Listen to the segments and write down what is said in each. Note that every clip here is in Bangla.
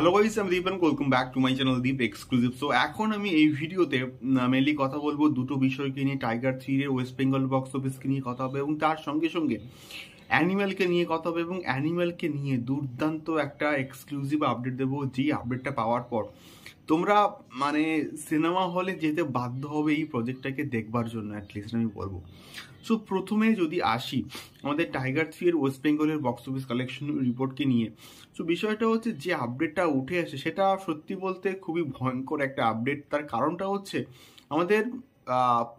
হ্যালো গাইস আমি Deep welcome back to my channel Deep exclusive so এখন আমি এই ভিডিওতে মেনলি কথা বলব দুটো বিষয়কে নিয়ে টাইগার থ্রি এর ওয়েস্ট বেঙ্গল বক্স অফিসকে নিয়ে কথা হবে এবং তার সঙ্গে সঙ্গে অ্যানিম্যালকে নিয়ে কথা হবে এবং অ্যানিম্যালকে নিয়ে দুর্দান্ত একটা এক্সক্লুসিভ আপডেট দেবো যেই আপডেটটা পাওয়ার পর। তোমরা মানে সিনেমা হলে যেতে বাধ্য হবে এই প্রজেক্টটাকে দেখবার জন্য অ্যাটলিস্ট আমি বলব। সো প্রথমে যদি আসি, আমাদের টাইগার থ্রি এর ওয়েস্ট বেঙ্গলের বক্স অফিস কালেকশন রিপোর্টকে নিয়ে। সো বিষয়টা হচ্ছে যে আপডেটটা উঠে আসে, সেটা সত্যি বলতে খুবই ভয়ঙ্কর একটা আপডেট তার কারণটা হচ্ছে, আমাদের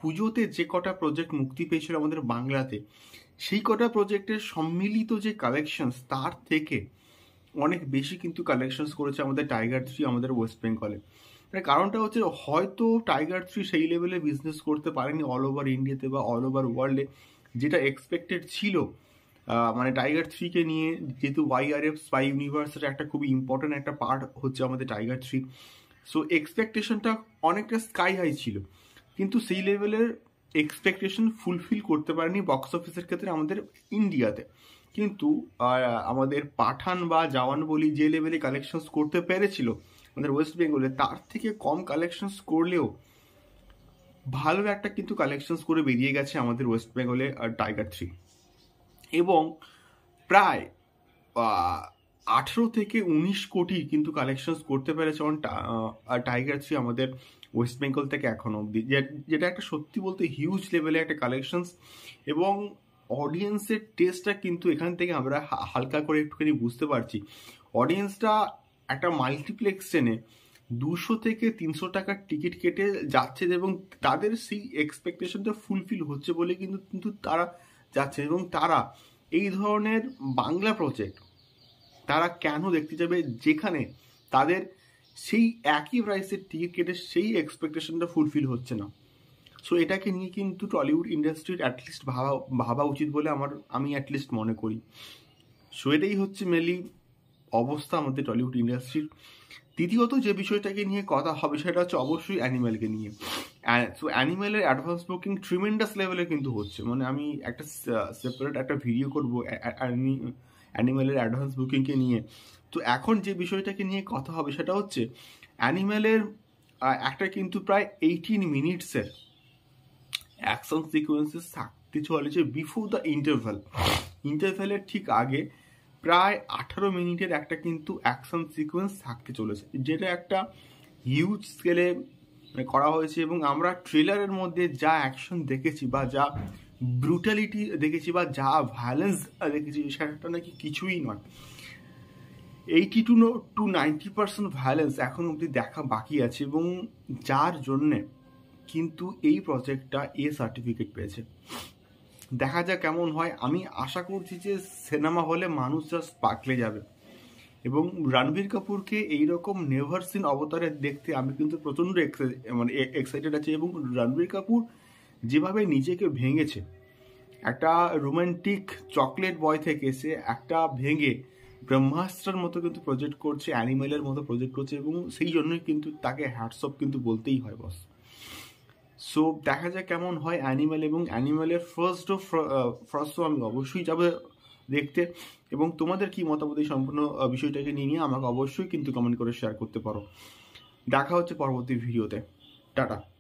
পুজোতে যে কটা প্রজেক্ট মুক্তি পেয়েছিল আমাদের বাংলাতে, সেই কটা প্রজেক্টের সম্মিলিত যে কালেকশনস তার থেকে অনেক বেশি কিন্তু কালেকশনস করেছে আমাদের টাইগার থ্রি আমাদের ওয়েস্ট বেঙ্গলে মানে কারণটা হচ্ছে হয়তো টাইগার থ্রি সেই লেভেলে বিজনেস করতে পারেনি অল ওভার ইন্ডিয়াতে বা অল ওভার ওয়ার্ল্ডে যেটা এক্সপেক্টেড ছিল। মানে টাইগার থ্রিকে নিয়ে যেহেতু ওয়াইআরএফ স্পাই ইউনিভার্সের একটা খুবই ইম্পর্ট্যান্ট একটা পার্ট হচ্ছে আমাদের টাইগার থ্রি সো এক্সপেকটেশনটা অনেকটা স্কাই হাই ছিল। কিন্তু সেই লেভেলের এক্সপেকটেশন ফুলফিল করতে পারেনি বক্স অফিসের ক্ষেত্রে আমাদের ইন্ডিয়াতে কিন্তু আমাদের পাঠান বা জওয়ান বলি যে লেভেলে কালেকশনস করতে পেরেছিল, আমাদের ওয়েস্ট বেঙ্গলে তার থেকে কম কালেকশনস করলেও ভালো একটা কিন্তু কালেকশনস করে বেরিয়ে গেছে আমাদের ওয়েস্ট বেঙ্গলে টাইগার থ্রি এবং প্রায় আঠেরো থেকে উনিশ কোটি কিন্তু কালেকশনস করতে পেরেছে যেমন টাইগার থ্রি আমাদের ওয়েস্ট বেঙ্গল থেকে এখন অবধি। যেটা একটা সত্যি বলতে হিউজ লেভেলে একটা কালেকশনস এবং অডিয়েন্সের টেস্টটা কিন্তু এখান থেকে আমরা হালকা করে একটুখানি বুঝতে পারছি। অডিয়েন্সটা একটা মাল্টিপ্লেক্স ট্রেনে দুশো থেকে তিনশো টাকার টিকিট কেটে যাচ্ছে এবং তাদের সেই এক্সপেকটেশনটা ফুলফিল হচ্ছে বলে কিন্তু কিন্তু তারা যাচ্ছে এবং তারা এই ধরনের বাংলা প্রজেক্ট তারা কেন দেখতে যাবে যেখানে তাদের সেই একই প্রাইসের টিকিট কেটে সেই এক্সপেকটেশনটা ফুলফিল হচ্ছে না। সো এটাকে নিয়ে কিন্তু টলিউড ইন্ডাস্ট্রির অ্যাটলিস্ট ভাবা ভাবা উচিত বলে আমার, আমি অ্যাটলিস্ট মনে করি। সো এটাই হচ্ছে মেনলি অবস্থা আমাদের টলিউড ইন্ডাস্ট্রির দ্বিতীয়ত যে বিষয়টাকে নিয়ে কথা হবে সেটা হচ্ছে অবশ্যই অ্যানিম্যালকে নিয়ে। সো অ্যানিম্যালের অ্যাডভান্স বুকিং ট্রিমেন্ডাস লেভেলে কিন্তু হচ্ছে। মানে আমি একটা সেপারেট একটা ভিডিও করব অ্যানিম্যালের অ্যাডভান্স বুকিংকে নিয়ে। তো এখন যে বিষয়টাকে নিয়ে কথা হবে সেটা হচ্ছে, অ্যানিম্যালের একটা কিন্তু প্রায় এইটিন মিনিটসের অ্যাকশন সিকোয়েন্সেস থাকতে চলেছে বিফোর দ্য ইন্টারভ্যাল ইন্টারভ্যালের ঠিক আগে প্রায় আঠারো মিনিটের একটা কিন্তু অ্যাকশন সিকোয়েন্স থাকতে চলেছে, যেটা একটা হিউজ স্কেলে করা হয়েছে এবং আমরা ট্রেলারের মধ্যে যা অ্যাকশন দেখেছি বা যা ব্রুটালিটি দেখেছি বা যা ভায়োলেন্স দেখেছি সেটা নাকি কিছুই নয়। Eighty to no to ninety percent violence এখন অবধি দেখা বাকি আছে এবং যার জন্যে কিন্তু এই প্রজেক্টটা এ সার্টিফিকেট পেয়েছে। দেখা যাক কেমন হয়। আমি আশা করছি যে সিনেমা হলে মানুষ জাস্ট পাকলে যাবে। এবং রণবীর কাপুরকে এইরকম নেভার সিন অবতারে দেখতে আমি কিন্তু প্রচণ্ড এক্সাই মানে এক্সাইটেড আছি এবং রণবীর কাপুর যেভাবে নিজেকে ভেঙেছে। একটা রোমান্টিক চকলেট বয় থেকে সে একটা ভেঙে ব্রহ্মাস্ত্রের মতো কিন্তু প্রজেক্ট করছে অ্যানিমেলের মতো প্রজেক্ট করছে এবং সেই জন্যই কিন্তু তাকে হ্যাটসঅপ কিন্তু বলতেই হয় বস সো দেখা যাক কেমন হয় অ্যানিমেল এবং অ্যানিমেলের ফার্স্ট ও ফার্স্ট আমি অবশ্যই যাবে দেখতে এবং তোমাদের কি মতামত এই সম্পূর্ণ বিষয়টাকে নিয়ে নিয়ে আমাকে অবশ্যই কিন্তু কমেন্ট করে শেয়ার করতে পারো। দেখা হচ্ছে পরবর্তী ভিডিওতে টাটা।